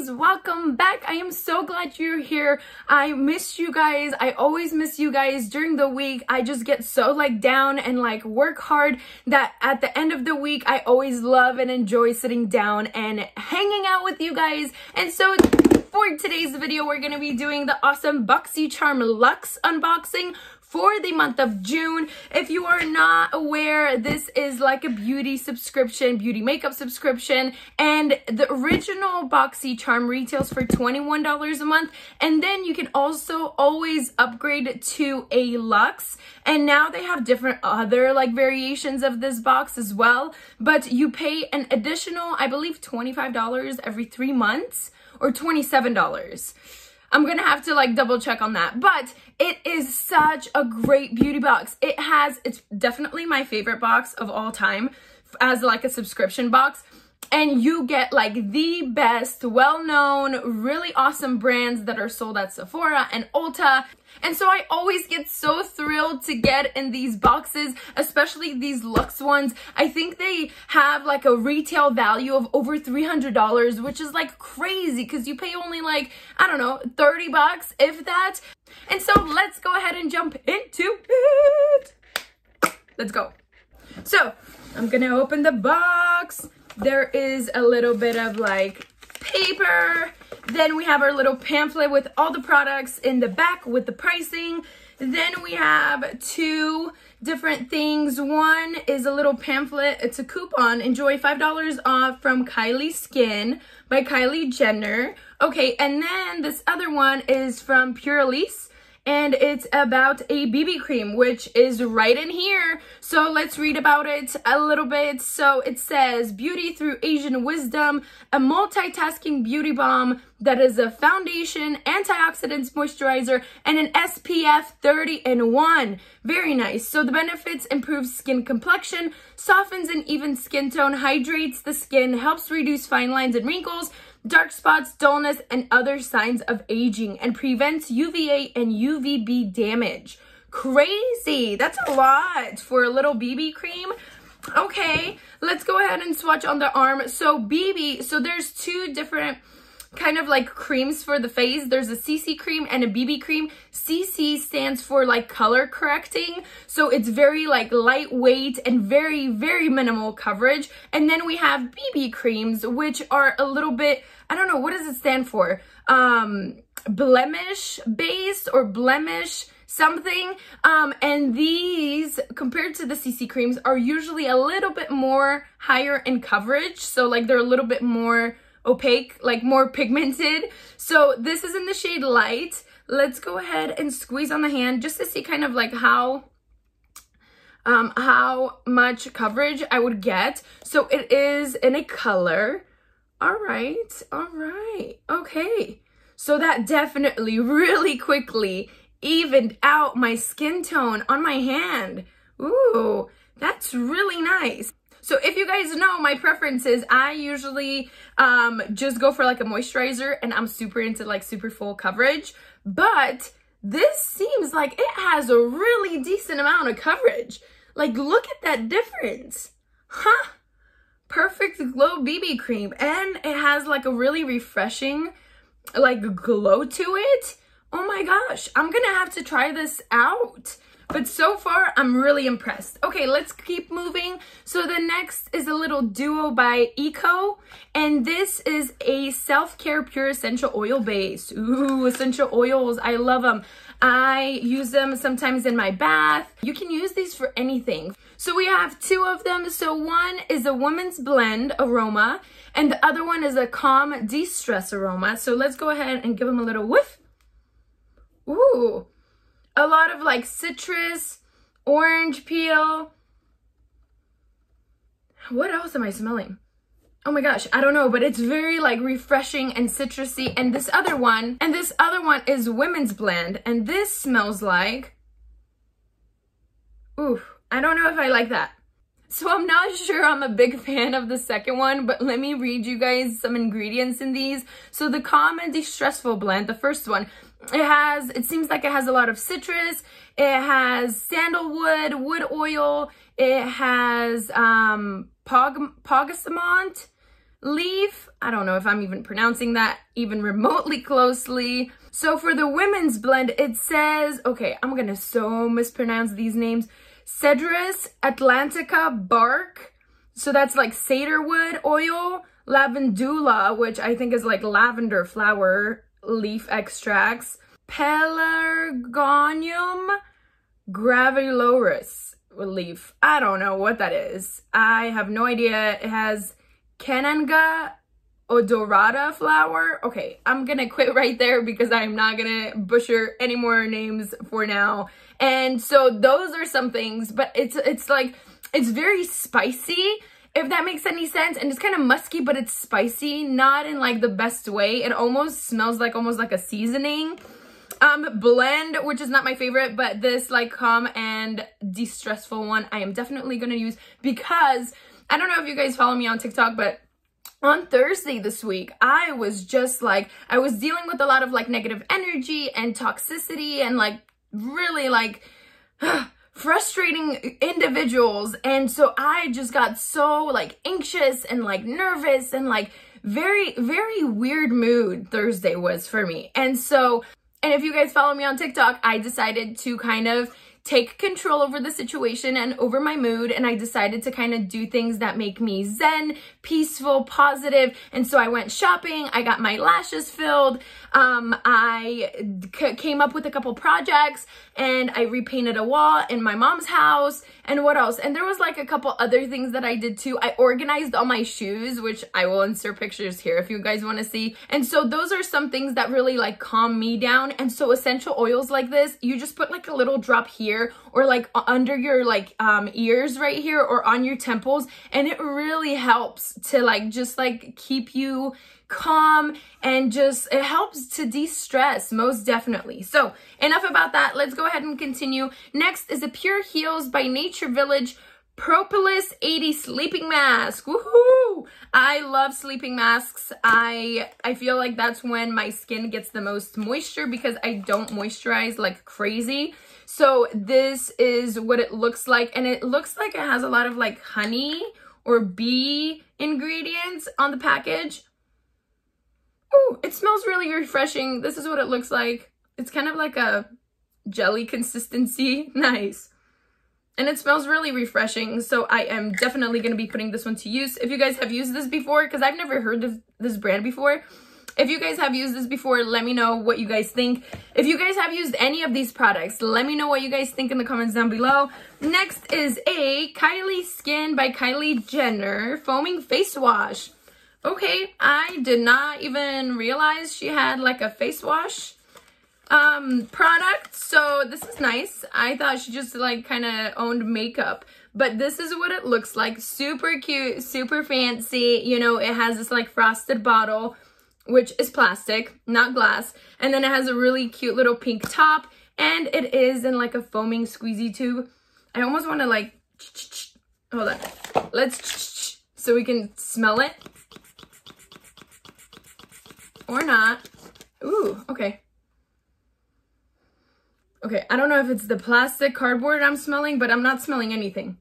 guys, welcome back. I am so glad you're here. I miss you guys. I always miss you guys during the week. I just get so like down and like work hard that at the end of the week, I always love and enjoy sitting down and hanging out with you guys. And so for today's video, we're going to be doing the awesome BoxyCharm Luxe unboxing for the month of June. If you are not aware, this is like a beauty subscription, beauty makeup subscription, and the original BoxyCharm retails for $21 a month, and then you can also always upgrade to a Luxe, and now they have different other like variations of this box as well, but you pay an additional, I believe $25 every three months, or $27. I'm gonna have to like double check on that. But it is such a great beauty box. It has, it's definitely my favorite box of all time as like a subscription box and you get like the best well-known really awesome brands that are sold at Sephora and Ulta. And so I always get so thrilled to get in these boxes especially these luxe ones. I think they have like a retail value of over $300 which is like crazy because you pay only like I don't know 30 bucks if that. And so let's go ahead and jump into it. Let's go. So I'm gonna open the box there is a little bit of like paper. Then we have our little pamphlet with all the products in the back with the pricing. Then we have two different things. One is a little pamphlet. It's a coupon. Enjoy $5 off from Kylie Skin by Kylie Jenner. Okay, and then this other one is from Purlisse and it's about a BB cream, which is right in here. So let's read about it a little bit. So it says, Beauty Through Asian Wisdom, a multitasking beauty balm that is a foundation, antioxidants, moisturizer, and an SPF 30 in 1. Very nice. So the benefits improve skin complexion, softens an even skin tone, hydrates the skin, helps reduce fine lines and wrinkles, dark spots, dullness, and other signs of aging, and prevents UVA and UVB damage. Crazy. That's a lot for a little BB cream. Okay, let's go ahead and swatch on the arm. So BB, so there's two different kind of like creams for the face. There's a CC cream and a BB cream. CC stands for like color correcting. So it's very like lightweight and very, very minimal coverage. And then we have BB creams, which are a little bit, I don't know, what does it stand for? Um, blemish based or blemish something. Um, and these, compared to the CC creams, are usually a little bit more higher in coverage. So like they're a little bit more opaque, like more pigmented. So this is in the shade light. Let's go ahead and squeeze on the hand just to see kind of like how um, how much coverage I would get. So it is in a color. All right, all right, okay. So that definitely really quickly evened out my skin tone on my hand. Ooh, that's really nice. So if you guys know my preferences, I usually um, just go for like a moisturizer and I'm super into like super full coverage. But this seems like it has a really decent amount of coverage. Like look at that difference. Huh? Perfect Glow BB cream. And it has like a really refreshing like glow to it. Oh my gosh, I'm gonna have to try this out. But so far, I'm really impressed. Okay, let's keep moving. So the next is a little duo by Eco. And this is a self-care pure essential oil base. Ooh, essential oils. I love them. I use them sometimes in my bath. You can use these for anything. So we have two of them. So one is a woman's blend aroma and the other one is a calm de-stress aroma. So let's go ahead and give them a little whiff. Ooh, a lot of like citrus, orange peel. What else am I smelling? Oh my gosh, I don't know, but it's very like refreshing and citrusy. And this other one, and this other one is Women's Blend. And this smells like, ooh, I don't know if I like that. So I'm not sure I'm a big fan of the second one, but let me read you guys some ingredients in these. So the Calm and Distressful Blend, the first one, it has, it seems like it has a lot of citrus. It has sandalwood, wood oil. It has um, pog, leaf. I don't know if I'm even pronouncing that even remotely closely. So for the women's blend, it says, okay, I'm gonna so mispronounce these names. Cedrus Atlantica bark. So that's like cedarwood oil, lavandula, which I think is like lavender flower leaf extracts, Pelargonium graviloris leaf. I don't know what that is. I have no idea. It has Kenanga odorata flower. Okay, I'm gonna quit right there because I'm not gonna butcher any more names for now. And so those are some things, but it's it's like it's very spicy if that makes any sense and it's kind of musky but it's spicy not in like the best way. It almost smells like almost like a seasoning. Um blend which is not my favorite but this like calm and de-stressful one i am definitely gonna use because i don't know if you guys follow me on tiktok but on Thursday this week, I was just like, I was dealing with a lot of like negative energy and toxicity and like really like frustrating individuals. And so I just got so like anxious and like nervous and like very, very weird mood Thursday was for me. And so, and if you guys follow me on TikTok, I decided to kind of take control over the situation and over my mood and I decided to kind of do things that make me zen, peaceful, positive. And so I went shopping, I got my lashes filled, um, I came up with a couple projects and I repainted a wall in my mom's house and what else? And there was like a couple other things that I did too. I organized all my shoes, which I will insert pictures here if you guys want to see. And so those are some things that really like calm me down. And so essential oils like this, you just put like a little drop here or like under your like um, ears right here or on your temples. And it really helps to like just like keep you calm and just it helps to de-stress most definitely. So enough about that. Let's go ahead and continue. Next is a pure heals by nature village propolis 80 sleeping mask. Woohoo! i love sleeping masks. I i feel like that's when my skin gets the most moisture because i don't moisturize like crazy. So this is what it looks like and it looks like it has a lot of like honey or bee ingredients on the package Ooh, it smells really refreshing. This is what it looks like. It's kind of like a jelly consistency. Nice. And it smells really refreshing, so I am definitely going to be putting this one to use. If you guys have used this before, because I've never heard of this brand before, if you guys have used this before, let me know what you guys think. If you guys have used any of these products, let me know what you guys think in the comments down below. Next is a Kylie Skin by Kylie Jenner Foaming Face Wash. Okay, I did not even realize she had like a face wash um product. So this is nice. I thought she just like kind of owned makeup but this is what it looks like. Super cute super fancy. You know it has this like frosted bottle which is plastic not glass and then it has a really cute little pink top and it is in like a foaming squeezy tube i almost want to like hold on let's so we can smell it or not. Ooh, okay. Okay, I don't know if it's the plastic cardboard I'm smelling, but I'm not smelling anything.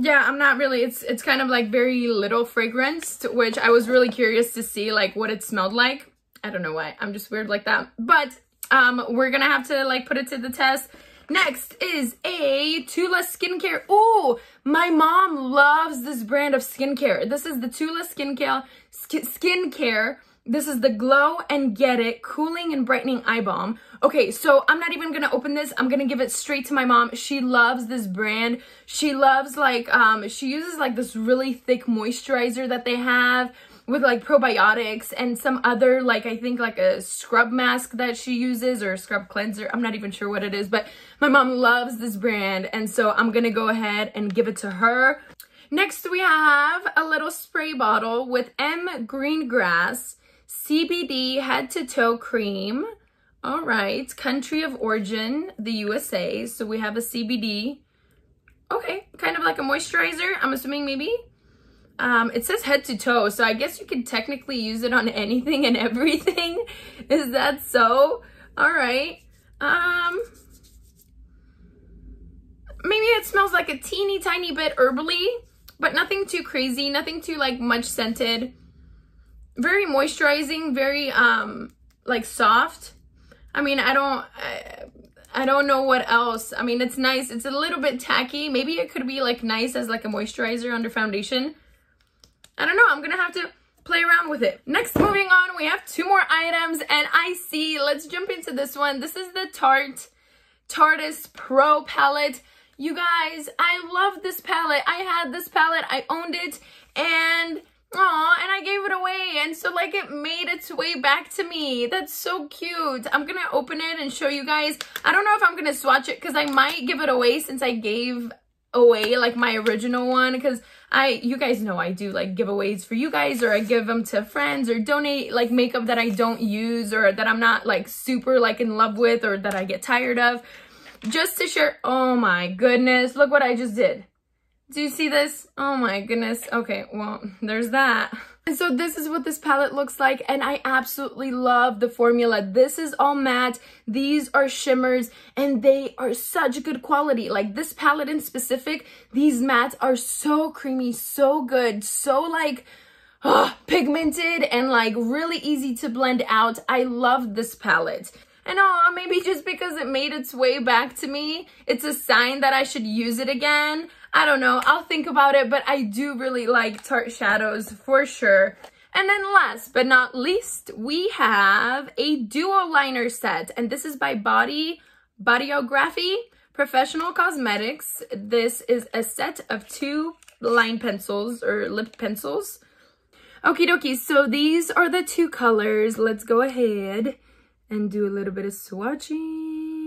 Yeah, I'm not really, it's it's kind of like very little fragrance, which I was really curious to see like what it smelled like. I don't know why, I'm just weird like that. But um, we're gonna have to like put it to the test. Next is a Tula skincare. Oh, my mom loves this brand of skincare. This is the Tula skincare, sk skincare. This is the Glow and Get It Cooling and Brightening Eye Balm. Okay, so I'm not even gonna open this. I'm gonna give it straight to my mom. She loves this brand. She loves like, um, she uses like this really thick moisturizer that they have with like probiotics and some other like I think like a scrub mask that she uses or scrub cleanser. I'm not even sure what it is, but my mom loves this brand and so I'm gonna go ahead and give it to her. Next we have a little spray bottle with M Greengrass CBD head to toe cream. All right, country of origin, the USA. So we have a CBD. Okay, kind of like a moisturizer, I'm assuming maybe. Um, it says head to toe, so I guess you could technically use it on anything and everything. Is that so? All right. Um, maybe it smells like a teeny tiny bit herbally, but nothing too crazy, nothing too like much scented. Very moisturizing, very um like soft. I mean, I don't I, I don't know what else. I mean, it's nice. It's a little bit tacky. Maybe it could be like nice as like a moisturizer under foundation. I don't know. I'm going to have to play around with it. Next, moving on, we have two more items and I see, let's jump into this one. This is the Tarte Tarteist Pro palette. You guys, I love this palette. I had this palette, I owned it, and Aw, and I gave it away. And so like it made its way back to me. That's so cute. I'm going to open it and show you guys. I don't know if I'm going to swatch it because I might give it away since I gave away like my original one because I you guys know I do like giveaways for you guys or I give them to friends or donate like makeup that I don't use or that I'm not like super like in love with or that I get tired of just to share oh my goodness look what I just did do you see this? Oh my goodness. Okay, well, there's that. And so this is what this palette looks like and I absolutely love the formula. This is all matte. These are shimmers and they are such good quality. Like this palette in specific, these mattes are so creamy, so good, so like oh, pigmented and like really easy to blend out. I love this palette. And oh, maybe just because it made its way back to me, it's a sign that I should use it again. I don't know. I'll think about it, but I do really like Tarte Shadows for sure. And then last but not least, we have a duo liner set. And this is by Body Bodyography Professional Cosmetics. This is a set of two line pencils or lip pencils. Okie dokie, so these are the two colors. Let's go ahead and do a little bit of swatching.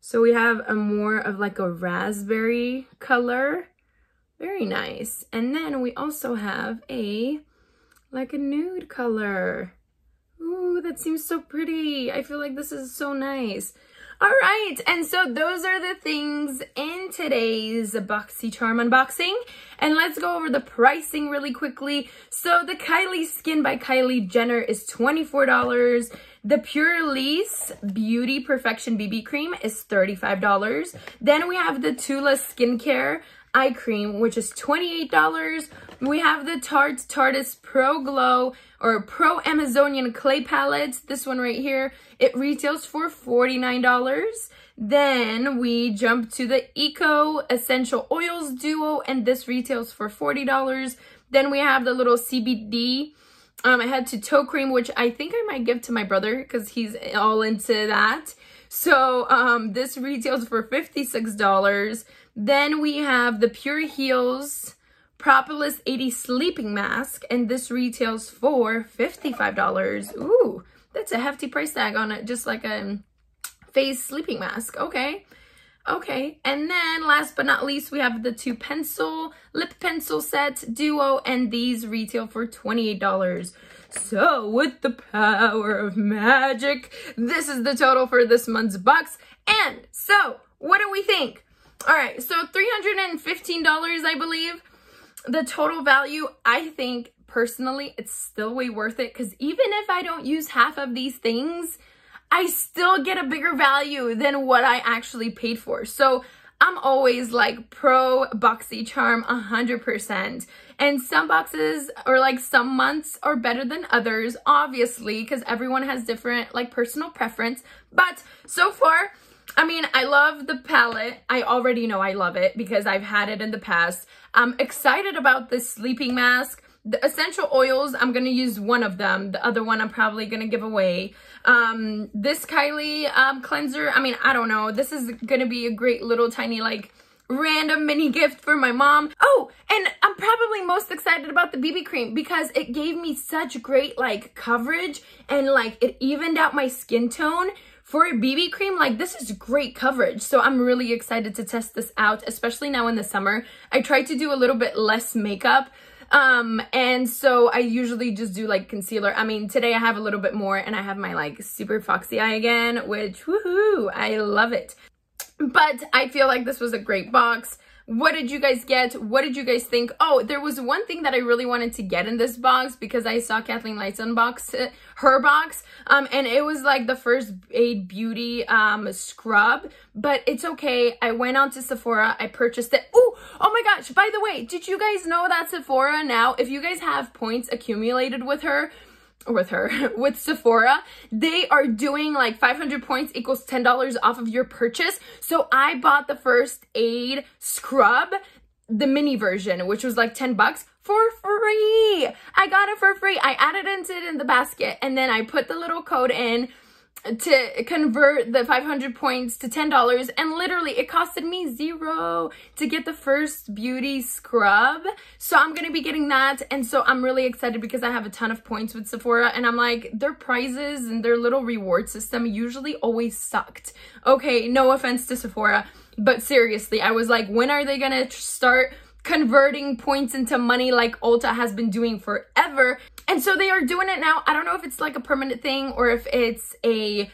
So we have a more of like a raspberry color. Very nice. And then we also have a like a nude color. Ooh, that seems so pretty. I feel like this is so nice. All right, and so those are the things in today's BoxyCharm unboxing. And let's go over the pricing really quickly. So the Kylie Skin by Kylie Jenner is $24. The Purlisse Beauty Perfection BB Cream is $35. Then we have the Tula Skincare Eye Cream, which is $28. We have the Tarte Tarteist Pro Glow or Pro Amazonian Clay Palette. This one right here, it retails for $49. Then we jump to the Eco Essential Oils Duo, and this retails for $40. Then we have the little CBD um, I had to toe cream, which I think I might give to my brother because he's all into that. So um, this retails for $56. Then we have the Pure Heals Propolis 80 Sleeping Mask, and this retails for $55. Ooh, that's a hefty price tag on it, just like a face sleeping mask. Okay. Okay, and then last but not least, we have the two pencil, lip pencil sets, duo, and these retail for $28. So with the power of magic, this is the total for this month's box. And so what do we think? All right, so $315, I believe. The total value, I think personally, it's still way worth it because even if I don't use half of these things, I still get a bigger value than what I actually paid for. So I'm always like pro BoxyCharm 100%. And some boxes or like some months are better than others, obviously, because everyone has different like personal preference. But so far, I mean, I love the palette. I already know I love it because I've had it in the past. I'm excited about this sleeping mask. The essential oils, I'm going to use one of them. The other one I'm probably going to give away. Um, this Kylie um, cleanser, I mean, I don't know. This is going to be a great little tiny like random mini gift for my mom. Oh, and I'm probably most excited about the BB cream because it gave me such great like coverage and like it evened out my skin tone. For a BB cream, like this is great coverage. So I'm really excited to test this out, especially now in the summer. I tried to do a little bit less makeup um, and so I usually just do like concealer. I mean, today I have a little bit more and I have my like super foxy eye again, which woohoo, I love it. But I feel like this was a great box. What did you guys get? What did you guys think? Oh, there was one thing that I really wanted to get in this box because I saw Kathleen Lights unbox her box. Um, and it was like the first Aid Beauty um, scrub, but it's okay. I went on to Sephora. I purchased it. Oh, oh my gosh. By the way, did you guys know that Sephora now, if you guys have points accumulated with her, with her, with Sephora, they are doing like 500 points equals $10 off of your purchase. So I bought the first aid scrub, the mini version, which was like 10 bucks for free. I got it for free. I added it in the basket and then I put the little code in to convert the 500 points to $10 and literally it costed me zero to get the first beauty scrub. So I'm going to be getting that and so I'm really excited because I have a ton of points with Sephora and I'm like their prizes and their little reward system usually always sucked. Okay, no offense to Sephora, but seriously, I was like when are they going to start converting points into money like Ulta has been doing forever. And so they are doing it now. I don't know if it's like a permanent thing or if it's a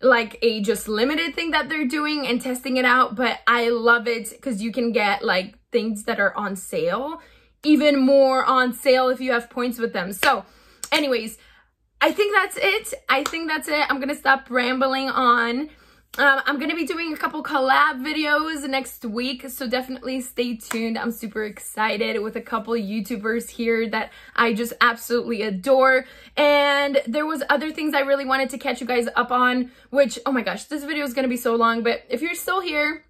like a just limited thing that they're doing and testing it out, but I love it because you can get like things that are on sale, even more on sale if you have points with them. So anyways, I think that's it. I think that's it. I'm going to stop rambling on. Um, I'm going to be doing a couple collab videos next week, so definitely stay tuned. I'm super excited with a couple YouTubers here that I just absolutely adore. And there was other things I really wanted to catch you guys up on, which, oh my gosh, this video is going to be so long, but if you're still here,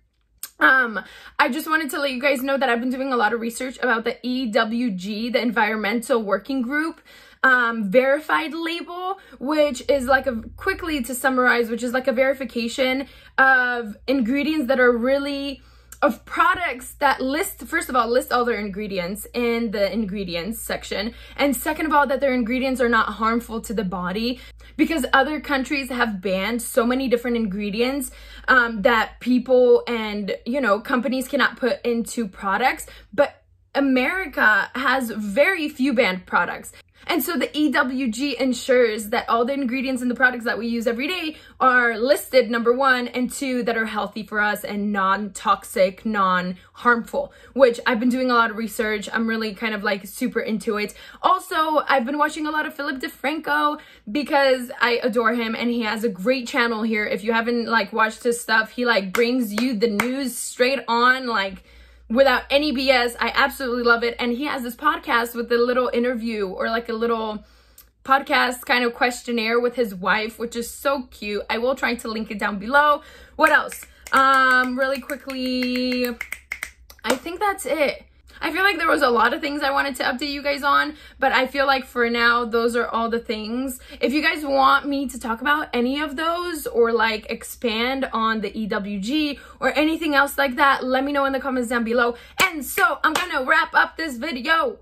um, I just wanted to let you guys know that I've been doing a lot of research about the EWG, the Environmental Working Group um, verified label, which is like a, quickly to summarize, which is like a verification of ingredients that are really, of products that list, first of all, list all their ingredients in the ingredients section. And second of all, that their ingredients are not harmful to the body because other countries have banned so many different ingredients um, that people and, you know, companies cannot put into products. But America has very few banned products. And so the EWG ensures that all the ingredients in the products that we use every day are listed, number one, and two, that are healthy for us and non-toxic, non-harmful, which I've been doing a lot of research. I'm really kind of like super into it. Also, I've been watching a lot of Philip DeFranco because I adore him and he has a great channel here. If you haven't like watched his stuff, he like brings you the news straight on, like without any BS. I absolutely love it. And he has this podcast with a little interview or like a little podcast kind of questionnaire with his wife, which is so cute. I will try to link it down below. What else? Um, really quickly, I think that's it. I feel like there was a lot of things I wanted to update you guys on, but I feel like for now, those are all the things. If you guys want me to talk about any of those or like expand on the EWG or anything else like that, let me know in the comments down below. And so I'm gonna wrap up this video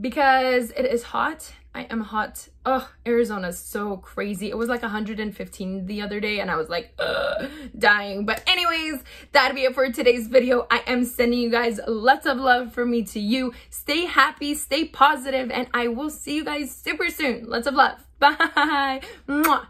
because it is hot I am hot. Oh, Arizona's so crazy. It was like 115 the other day and I was like, Ugh, dying. But anyways, that'll be it for today's video. I am sending you guys lots of love from me to you. Stay happy, stay positive, and I will see you guys super soon. Lots of love. Bye. Mwah.